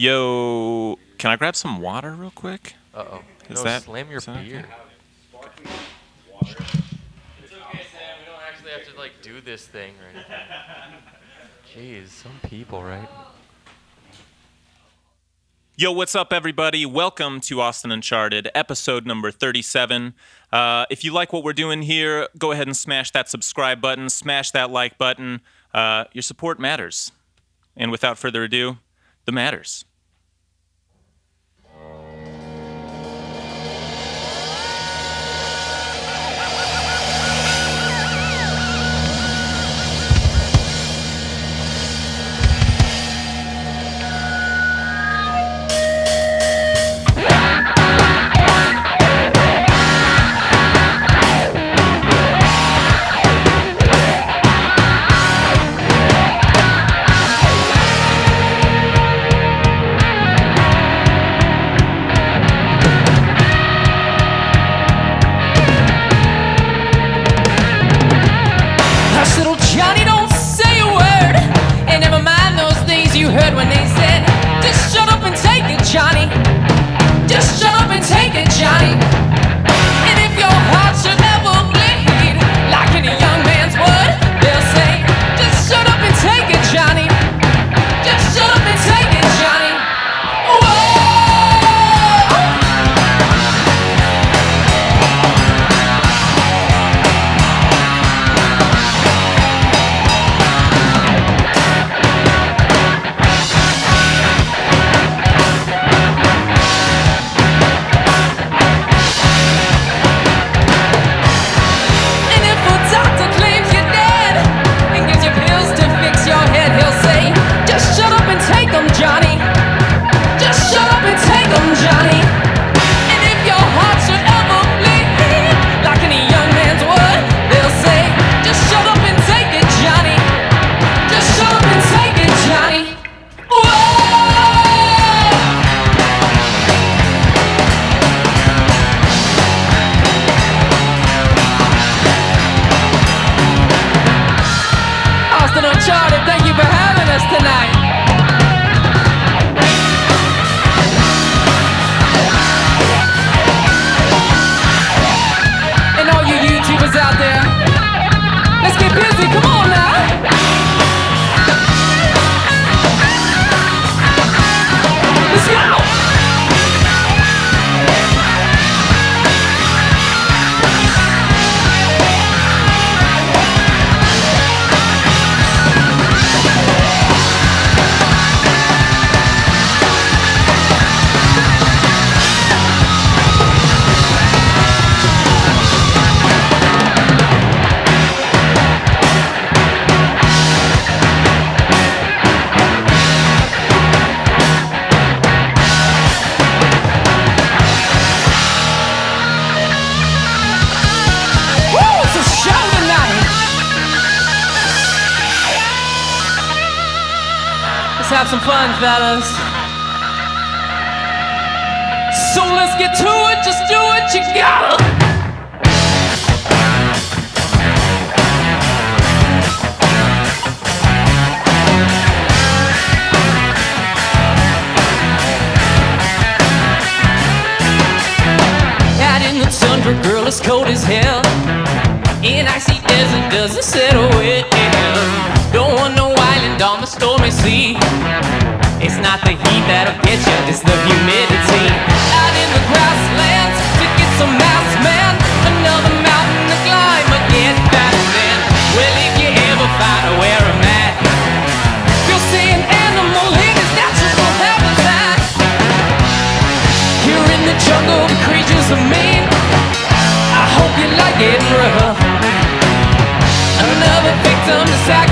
Yo, can I grab some water real quick? Uh oh. Is no, that- slam your that okay? beer. It's okay, Sam. We don't actually have to like do this thing or anything. Jeez, some people, right? Yo, what's up, everybody? Welcome to Austin Uncharted, episode number 37. Uh, if you like what we're doing here, go ahead and smash that subscribe button, smash that like button. Uh, your support matters. And without further ado, the matters. Some fun, fellas. So let's get to it, just do what you gotta. Tundra, girl, it's cold as hell. In icy desert, doesn't settle well. Don't want no island on the stormy sea. That'll get it's the humidity. Out in the grasslands to get some man. Another mountain to climb, get then. Well, if you ever find at, you'll see an animal in its natural habitat. Here in the jungle, the creatures are mean. I hope you like it rough. Another victim to sacrifice,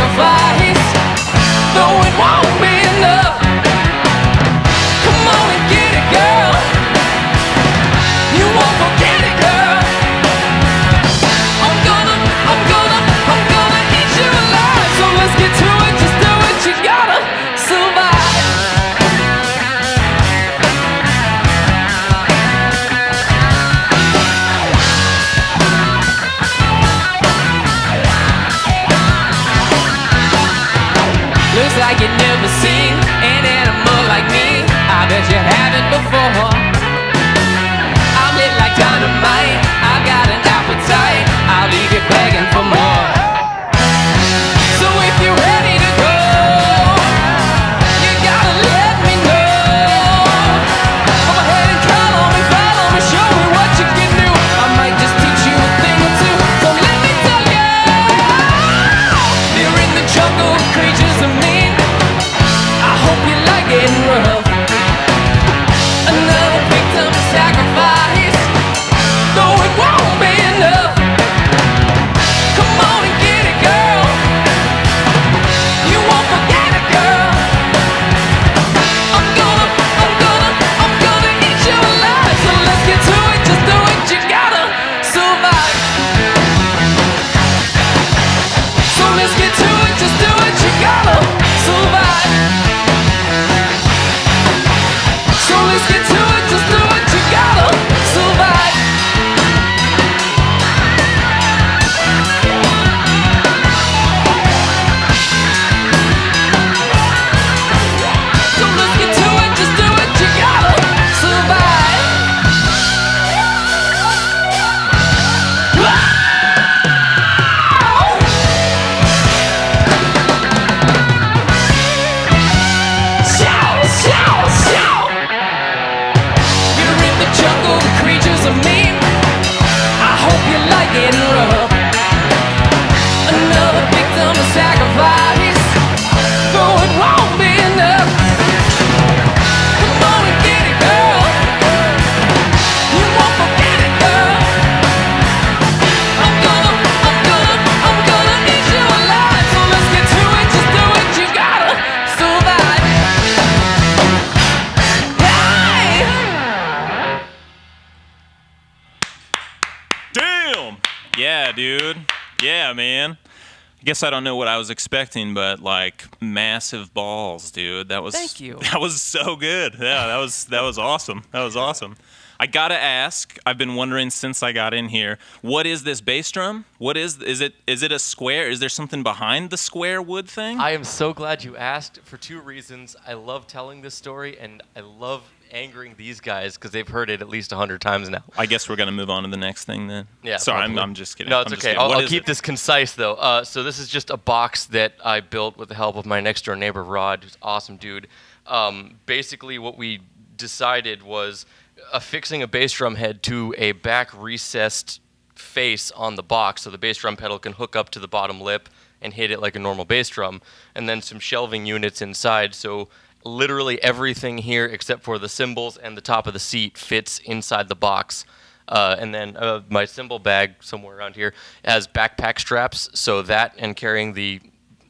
guess I don't know what I was expecting, but like massive balls, dude. That was Thank you. That was so good. Yeah, that was that was awesome. That was awesome. I gotta ask. I've been wondering since I got in here. What is this bass drum? What is is it? Is it a square? Is there something behind the square wood thing? I am so glad you asked for two reasons. I love telling this story, and I love angering these guys because they've heard it at least a hundred times now. I guess we're gonna move on to the next thing then. Yeah. Sorry, I'm. I'm just kidding. No, it's I'm okay. I'll, I'll keep it? this concise though. Uh, so this is just a box that I built with the help of my next door neighbor Rod, who's an awesome dude. Um, basically, what we decided was affixing a bass drum head to a back recessed face on the box, so the bass drum pedal can hook up to the bottom lip and hit it like a normal bass drum, and then some shelving units inside. So literally everything here except for the cymbals and the top of the seat fits inside the box. Uh, and then uh, my cymbal bag somewhere around here has backpack straps, so that and carrying the,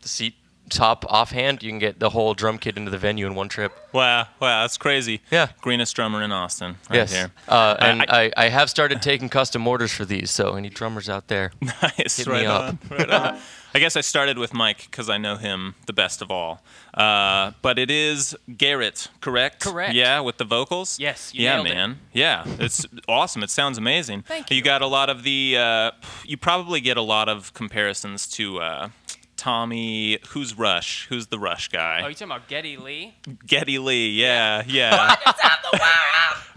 the seat top offhand, you can get the whole drum kit into the venue in one trip. Wow, wow, that's crazy. Yeah. Greenest drummer in Austin. Right yes. Here. Uh, and I- I, I, have started taking custom orders for these, so any drummers out there. Nice. Hit right me up. on. Right on. I guess I started with Mike because I know him the best of all. Uh, but it is Garrett, correct? Correct. Yeah, with the vocals. Yes, you yeah, nailed it. man. Yeah, it's awesome. It sounds amazing. Thank You you. got a lot of the. Uh, you probably get a lot of comparisons to. Tommy, who's Rush? Who's the Rush guy? Oh, you talking about Geddy Lee? Geddy Lee, yeah, yeah.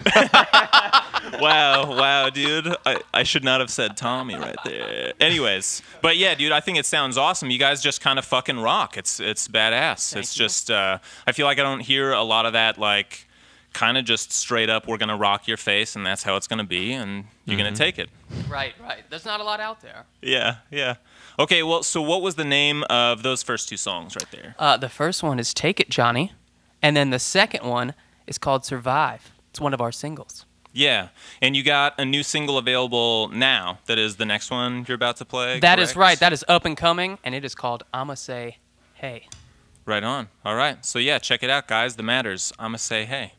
wow, wow, dude. I, I should not have said Tommy right there. Anyways, but yeah, dude, I think it sounds awesome. You guys just kind of fucking rock. It's it's badass. it's you. just uh, I feel like I don't hear a lot of that like kind of just straight up we're gonna rock your face and that's how it's gonna be and you're gonna take it. Right, right. There's not a lot out there. Yeah, yeah. Okay, well, so what was the name of those first two songs right there? Uh, the first one is Take It, Johnny. And then the second one is called Survive. It's one of our singles. Yeah, and you got a new single available now. That is the next one you're about to play. That is correct? right. That is up and coming, and it is called I'ma Say Hey. right on. All right. So yeah, check it out, guys. The matters. I'ma say hey.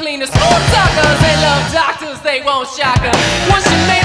Is coming clean. The smooth talkers, they love doctors, they won't shock 'em. Once you made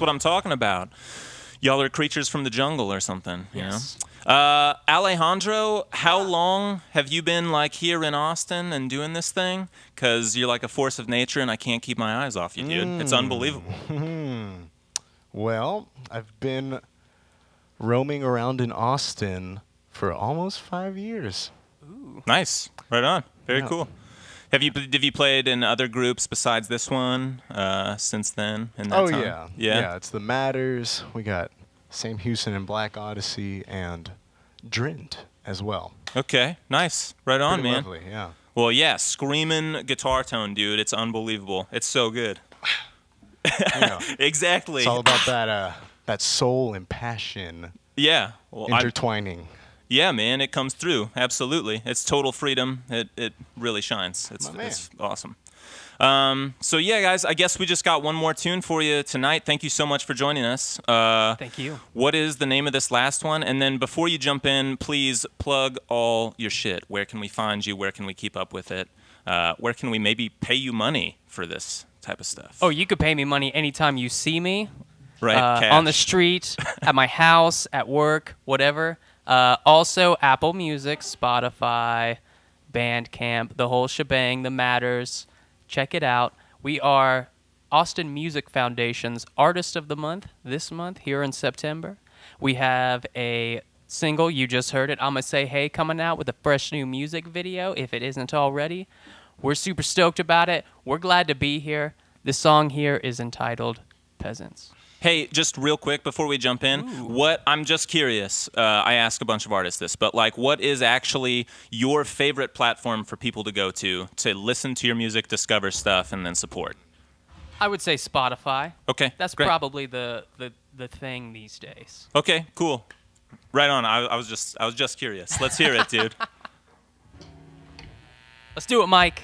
That's what I'm talking about. Y'all are creatures from the jungle or something, you Yes. know? Uh, Alejandro, how long have you been like here in Austin and doing this thing? Because you're like a force of nature and I can't keep my eyes off you, dude. It's unbelievable. Well, I've been roaming around in Austin for almost five years. Ooh. Nice. Right on. Very Yeah. cool. Have you have you played in other groups besides this one uh, since then? In that oh time? yeah. yeah, it's the Matters. We got Sam Houston and Black Odyssey and Drint as well. Okay, nice. Right on, Pretty man. lovely, yeah. Well, yeah, screaming guitar tone, dude. It's unbelievable. It's so good. Yeah. Exactly. It's all about that uh, that soul and passion yeah. Well, intertwining. Yeah, man, it comes through. Absolutely. It's total freedom. It it really shines. It's My man. it's awesome. Um, so yeah, guys, I guess we just got one more tune for you tonight. Thank you so much for joining us. Uh, Thank you. What is the name of this last one? And then before you jump in, please plug all your shit. Where can we find you? Where can we keep up with it? Uh, where can we maybe pay you money for this type of stuff? Oh, you could pay me money anytime you see me. right, uh, cash. on the street, at my house, at work, whatever. Uh, also, Apple Music, Spotify, Bandcamp, the whole shebang, the matters. Check it out. We are Austin Music Foundation's Artist of the Month this month here in September. We have a single, you just heard it, I'm going to Say Hey, coming out with a fresh new music video if it isn't already. We're super stoked about it. We're glad to be here. The song here is entitled Peasants. Hey, just real quick before we jump in, what I'm just curious. Uh, I ask a bunch of artists this, but like, what is actually your favorite platform for people to go to to listen to your music, discover stuff, and then support? I would say Spotify. Okay, That's great. probably the, the, the thing these days. Okay, cool. Right on. I, I was just I was just curious. Let's hear it, dude. Let's do it, Mike.